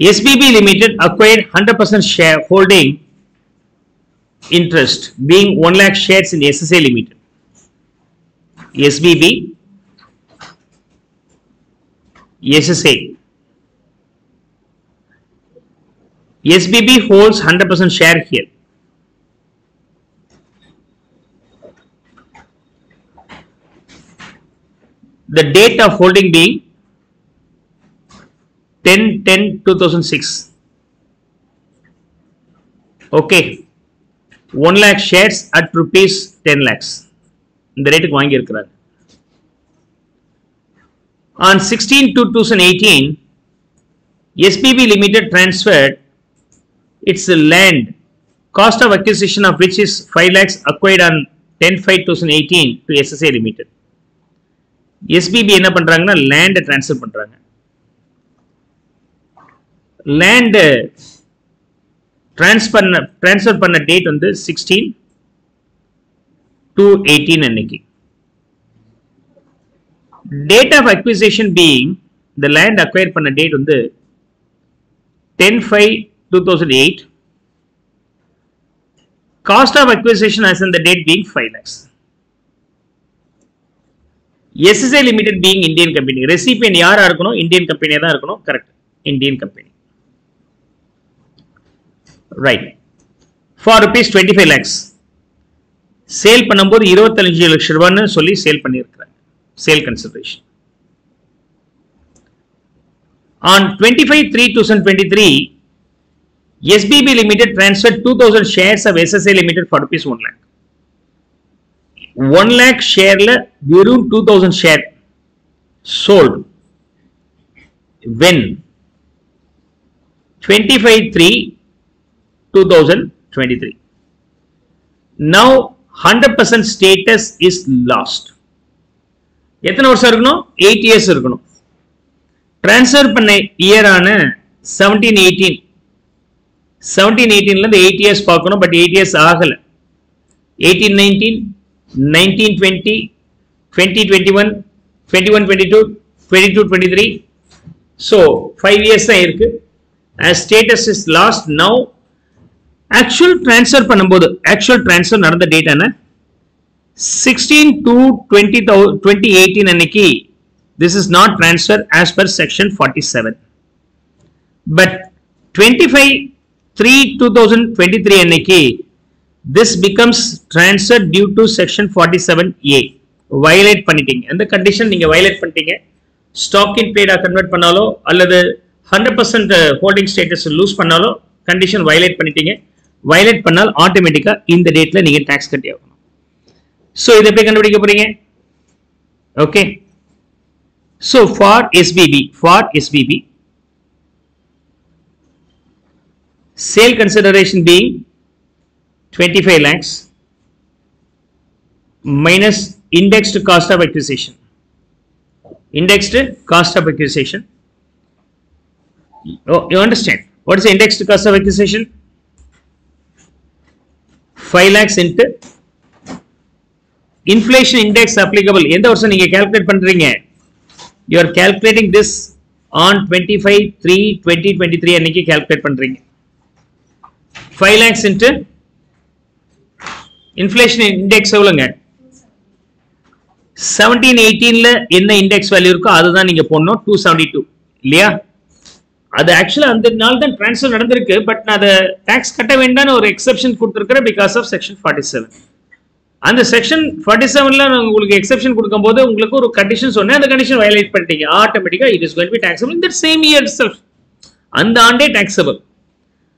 SBB Limited acquired 100% share holding interest being 1 lakh shares in SSA Limited. SBB, SSA. SBB holds 100% share here. The date of holding being ten ten two thousand six okay one lakh shares at rupees ten lakhs இந்த ரேட்டுக்கு வாங்கியிருக்கிறார் on sixteen two eighteen SPB limited transferred its land cost of acquisition of which is five lakhs acquired on ten five thousand eighteen to SSA limited SPB என்ன பண்றாங்கன்னா லேண்டை transfer பண்றாங்க land transfer பண்ண transfer பண்ண date வந்து sixteen two eighteen அன்னைக்கு. Date of acquisition being இந்த land acquire பண்ண டேட் வந்து ten five two thousand eight cost of acquisition as in the date being 5 lakhs. SSI limited being Indian company recipient யாரா இருக்கணும்? Indian கம்பெனியா தான் இருக்கணும். Correct Indian company right for rupees twenty five lakhs sale பண்ணும்போது இருபத்தஞ்சு லட்சம் ரூபான்னு சொல்லி சேல் பண்ணியிருக்கிறாங்க. Sale consideration on twenty five three thousand twenty three SPB limited transfer two thousand shares of SSI limited for rupees one lakh one lakh ஷேர்ல வெறும் two thousand share sold when twenty five three two thousand twenty three now hundred percent status is lost எத்தனை வருஷம் இருக்கணும்? Eight years இருக்கணும். Transfer பண்ண இயரான seventeen eighteen seventeen எயிட்டீன்ல இருந்து eight years பார்க்கணும் பட் எயிட் இயர்ஸ் ஆகல. Eighteen nineteen nineteen twenty twenty twenty one twenty one twenty two twenty two twenty three so five years தான் இருக்கு. Status is lost now actual transfer பண்ணும்போது actual transfer நடந்த date என்ன? Sixteen to twenty thou twenty eighteen அன்னைக்கு this is not transfer as per section forty seven but twenty five three two thousand twenty three அன்னைக்கு this becomes transfer due to section forty seven A violate பண்ணிட்டீங்க. எந்த condition நீங்கள் violate பண்ணிட்டீங்க? Stock in பேடாக convert பண்ணாலோ அல்லது hundred percent holding status lose பண்ணாலோ condition violate பண்ணிட்டீங்க. violate பண்ணால் ஆட்டோமேட்டிக்கா இந்த டேட்ல நீங்க டாக்ஸ் கட்டி ஆகணும் ஸோ இதை எப்படி கண்டுபிடிக்க போறீங்க okay so for SPB for SPB sale consideration being 25 lakhs minus indexed cost of acquisition. Indexed cost of acquisition. Oh, you understand? What is the indexed cost of acquisition? 5 lakhs into inflation index applicable. எந்த வருஷம் நீங்க calculate பண்றீங்க? You are calculating this on 25 3 2023 அன்னைக்கு calculate பண்றீங்க. 5 lakhs into inflation index எவ்வளோங்க seventeen எயிட்டீன்ல என்ன index value இருக்கோ அதுதான் நீங்க போடணும் டூ செவன்டி டூ இல்லையா அது ஆக்சுவலாக அந்த நாள் தான் டிரான்ஸ்ஃபர் நடந்திருக்கு பட் நான் அதை டேக்ஸ் கட்ட வேண்டாம்னு ஒரு எக்ஸப்ஷன் கொடுத்துருக்குறேன் because of section forty seven அந்த செக்ஷன் ஃபார்ட்டி செவன்ல நான் உங்களுக்கு எக்ஸப்ஷன் கொடுக்கும்போது உங்களுக்கு ஒரு கண்டிஷன் சொன்னேன். அந்த கண்டிஷன் வயலேட் பண்ணிட்டீங்க. ஆட்டோமேட்டிக்கா it is going be taxable இந்த சேம் இயர் செல்ஃப் அந்த ஆண்டே டேக்ஸபிள்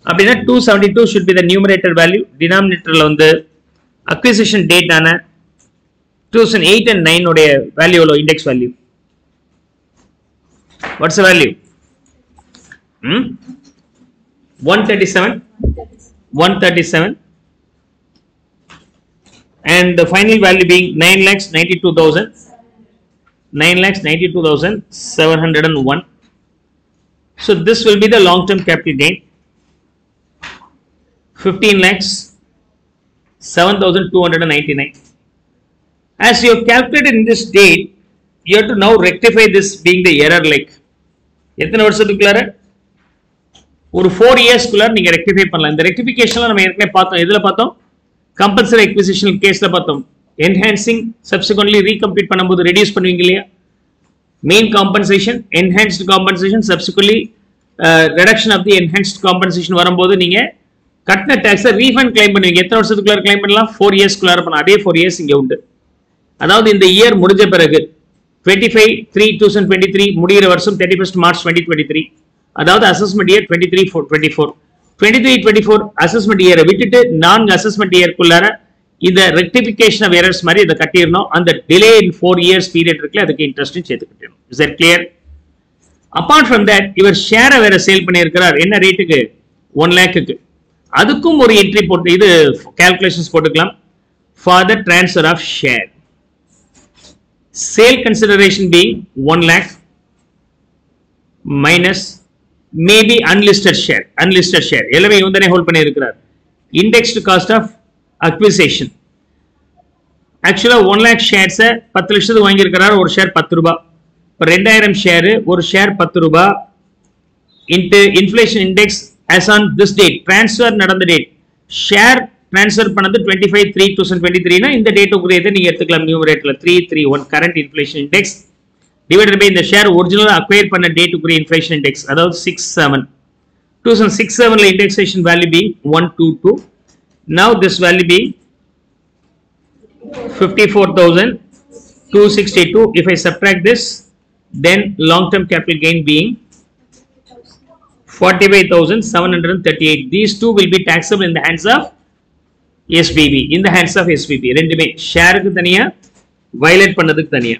அப்படின்னா two seventy two should be the numerator value டினாமினேட்டரில் வந்து அக்விசிஷன் டேட் ஆன டூ தௌசண்ட் எயிட் அண்ட் நைனுடைய வேல்யூ எவ்வளோ index value what's value one thirty seven one thirty seven and the final value being 9 lakhs 92,000 9 lakhs 92,701 so this will be the long term capital gain 15 lakhs 7,299 as you have calculated in this date you have to now rectify this being the error like எத்தனை வருஷத்துக்குள்ளார ஒரு four இயர்ஸ்க்குள்ள நீங்க rectify பண்ணலாம். இந்த ரெக்டிஃபிகேஷன்ல நம்ம ஏற்கனவே பார்த்தோம். எதுல பார்த்தோம்? கம்பல்சரி எக்விசிஷன் கேஸ்ல பார்த்தோம். என்ஹான்சிங் சப்சிக்வெண்ட்லி ரீகம்ப்ளீட் பண்ணும்போது ரெடியூஸ் பண்ணுவீங்க இல்லையா? Main compensation enhanced compensation subsequently reduction of the enhanced compensation வரும்போது நீங்க கட்டின டேக்ஸை ரீஃபண்ட் கிளைம் பண்ணுவீங்க. எத்தனை வருஷத்துக்குள்ள கிளைம் பண்ணலாம்? ஃபோர் இயர்ஸ்க்குள்ளார பண்ணலாம். அதே ஃபோர் இயர்ஸ் இங்க உண்டு. அதாவது இந்த இயர் முடிஞ்ச பிறகு twenty five three thousand twenty three முடிகிற வருஷம் thirty first March twenty twenty three அதாவது assessment year twenty three four twenty four twenty three twenty four assessment இயரை விட்டுட்டு நான்கு அசஸ்மெண்ட் இயர்க்குள்ளார இந்த ரெக்டிபிகேஷன் ஆஃப் எரர்ஸ் மாதிரி இதை கட்டிடணும். அந்த delay in four years period இருக்குல்ல அதுக்கு இன்ட்ரெஸ்ட்டும் சேர்த்து கட்டணும் is that clear apart from that இவர் ஷேரை வேற சேல் பண்ணியிருக்கிறார். என்ன ரேட்டுக்கு ஒன் லேக்குக்கு அதுக்கும் ஒரு என்ட்ரி போட்டு இது கால்குலேஷன்ஸ் போட்டுக்கலாம். For the transfer of share sale consideration being one lakh minus maybe unlisted share unlisted share எல்லாமே இவன் தானே ஹோல்ட் பண்ணியிருக்கிறார். இண்டெக்ஸ்டு காஸ்ட் ஆஃப் அக்விசேஷன் ஆக்சுவலாக ஒன் லேக் ஷேர்ஸை பத்து லட்சத்துக்கு வாங்கியிருக்கிறார். ஒரு ஷேர் பத்து ரூபா. இப்போ ரெண்டாயிரம் ஷேரு ஒரு ஷேர் பத்து ரூபா. Into inflation index as on this date. Transfer நடந்த டேட் ஷேர் ட்ரான்ஸ்ஃபர் பண்ணது twenty five three thousand twenty த்ரீனா இந்த டேட்டுக்குரியதை நீங்கள் எடுத்துக்கலாம். நியூ ரேட்டில் three three one current inflation index divided by இந்த ஷேர் ஒரிஜினலாக அக்வயர் பண்ண டேட்டுக்குரிய இன்ஃபிளேஷன் இண்டெக்ஸ் அதாவது six seven two thousand six செவனில் indexation value be one two two now this value be fifty four thousand two sixty two if I subtract this then long term capital gain being 45,738. These two will be taxable in the hands of SBB. In the hands of SBB. ரெண்டுமே ஷேருக்கு தனியா violate பண்ணதுக்கு தனியா